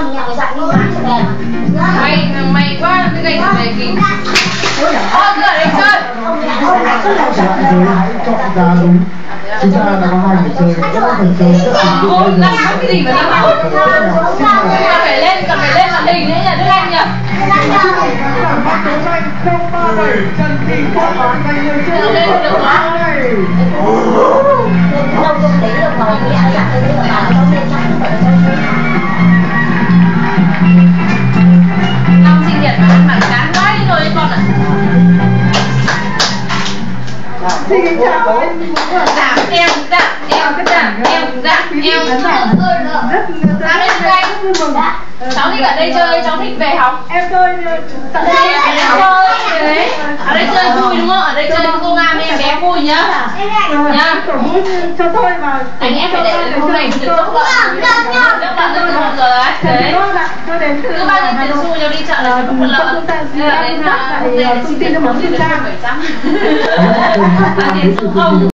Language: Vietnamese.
nhà người dạy đi bán cho đẹp mày mày quá cái gạch của mày kín ô cứ ở đây chơi. Chọn ra là có hai người chơi là phần chơi rất là ô làm cái gì mà mà phải lên cần phải lên màn hình đấy nhỉ đức anh nhỉ? Chân thị qua bán ngay như trước lên được quá xin chào anh giảm em giảm em giảm em giảm em giảm ra đây chơi anh cháu thích ở đây chơi cháu thích về học em chơi tận đây ở đây chơi đấy ở đây chơi vui đúng không ở đây chơi cô nga với em bé vui nhá nhá cho tôi mà anh em phải để lúc này được tốc lợn tốc lợn được một giờ đấy đấy cứ bao nhiêu tiền xu cho đi chợ là cho tốc lợn nên là đến là hôm nay là xin tiền cho được bảy trăm. Tiền xu không